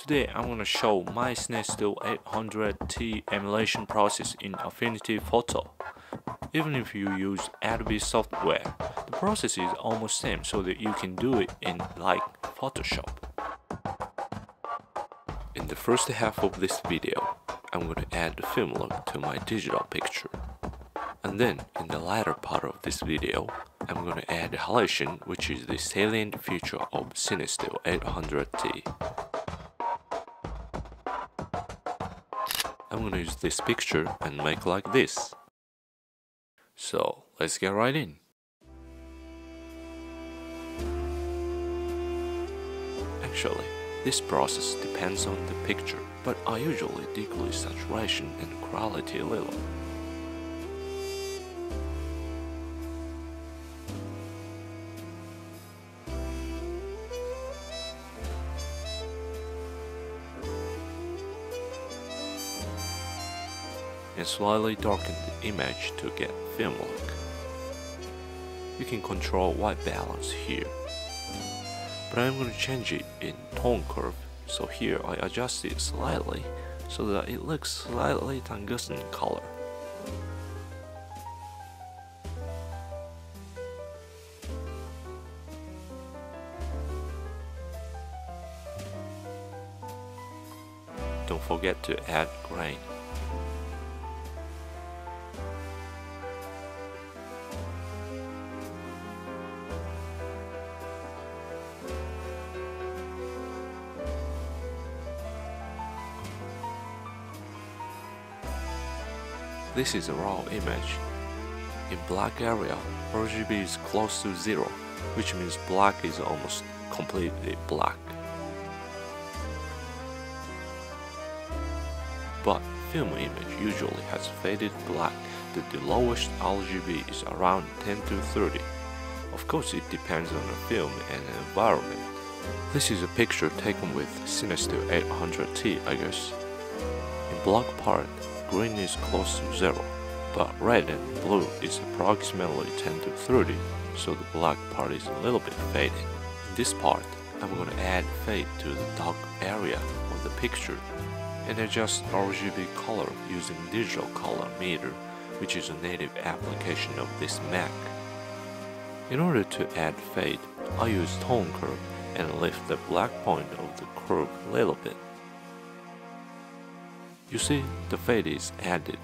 Today I'm going to show my Cinestill 800T emulation process in Affinity Photo. Even if you use Adobe software, the process is almost same so that you can do it in like Photoshop. In the first half of this video, I'm going to add the film look to my digital picture. And then, in the latter part of this video, I'm going to add halation which is the salient feature of Cinestill 800T. I'm to use this picture and make like this. So, let's get right in. Actually, this process depends on the picture, but I usually decrease saturation and quality a little. And slightly darken the image to get film look. You can control white balance here, but I'm going to change it in tone curve, so here I adjust it slightly so that it looks slightly tungsten color. Don't forget to add grain. This is a raw image. In black area, RGB is close to zero, which means black is almost completely black. But film image usually has faded black that the lowest RGB is around 10 to 30. Of course it depends on the film and the environment. This is a picture taken with Cinestill 800T I guess. In black part, green is close to zero, but red and blue is approximately 10 to 30, so the black part is a little bit faded. In this part, I'm going to add fade to the dark area of the picture and adjust RGB color using digital color meter, which is a native application of this Mac. In order to add fade, I use tone curve and lift the black point of the curve a little bit. You see, the fade is added.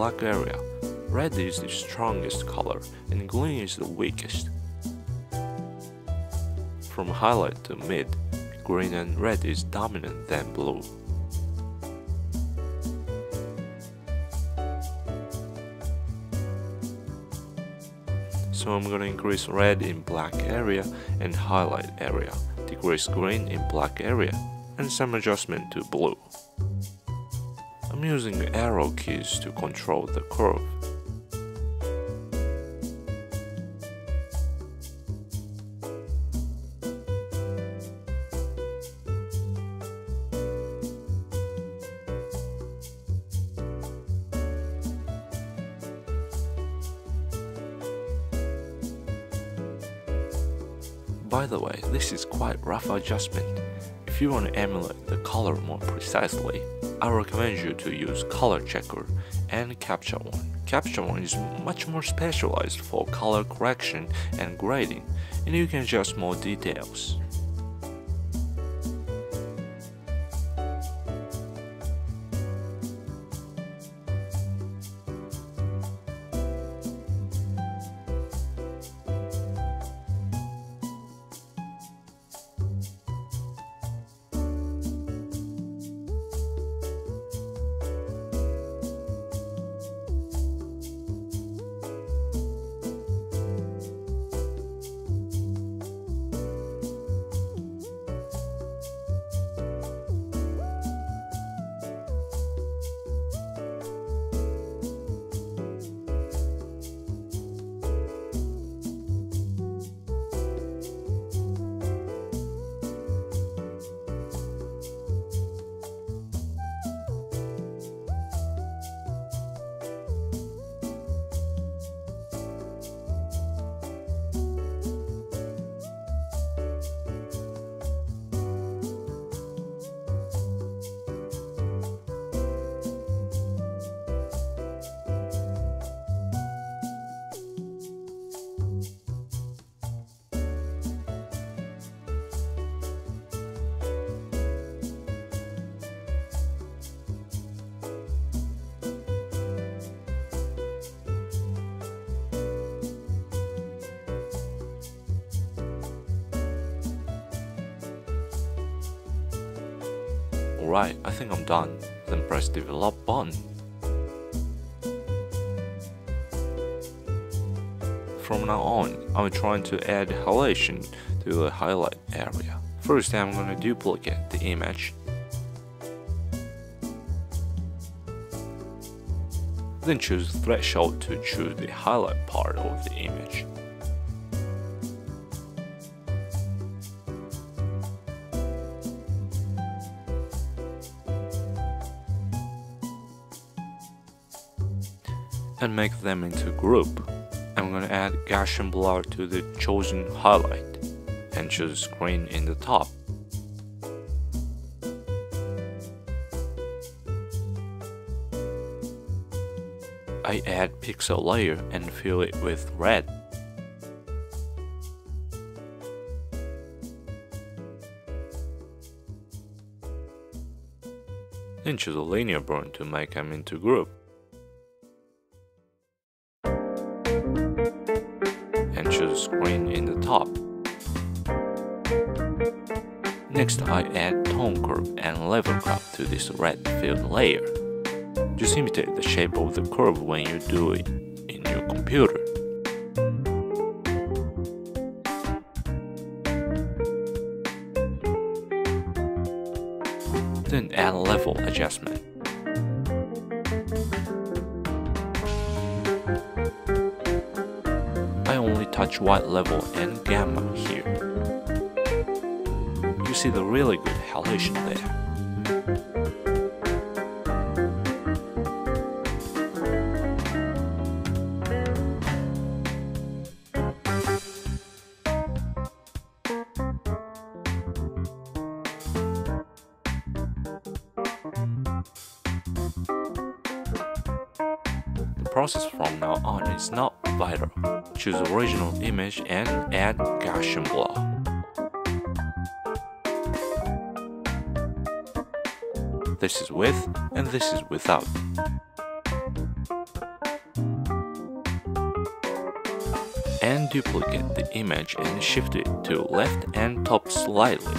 Black area. Red is the strongest color and green is the weakest. From highlight to mid, green and red is dominant than blue. So I'm gonna increase red in black area and highlight area, decrease green in black area, and some adjustment to blue. I'm using arrow keys to control the curve. By the way, this is quite rough adjustment. If you want to emulate the color more precisely, I recommend you to use Color Checker and Capture One. Capture One is much more specialized for color correction and grading, and you can adjust more details. Alright, I think I'm done. Then press develop button. From now on, I'm trying to add halation to the highlight area. First I'm gonna duplicate the image. Then choose threshold to choose the highlight part of the image. And make them into group. I'm gonna add Gaussian blur to the chosen highlight and choose screen in the top. I add pixel layer and fill it with red. Then choose a linear burn to make them into group. Next I add tone curve and level curve to this red filled layer. Just imitate the shape of the curve when you do it in your computer. Then add level adjustment. I only touch white level and gamma here. See the really good halation there. The process from now on is not vital. Choose original image and add Gaussian blur. This is with and this is without. And duplicate the image and shift it to left and top slightly.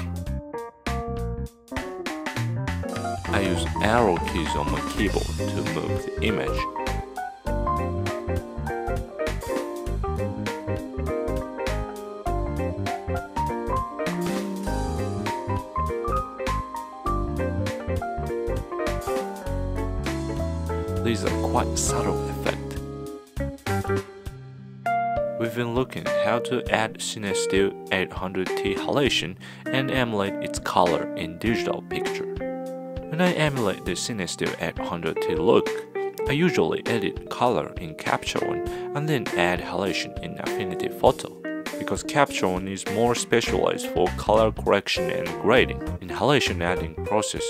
I use arrow keys on my keyboard to move the image. Quite subtle effect. We've been looking how to add Cinestill 800T halation and emulate its color in digital picture. When I emulate the Cinestill 800T look, I usually edit color in Capture One and then add halation in Affinity Photo. Because Capture One is more specialized for color correction and grading. In halation adding process,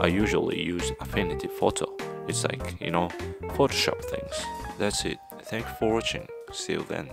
I usually use Affinity Photo. It's like, you know, Photoshop things. That's it. Thank you for watching. See you then.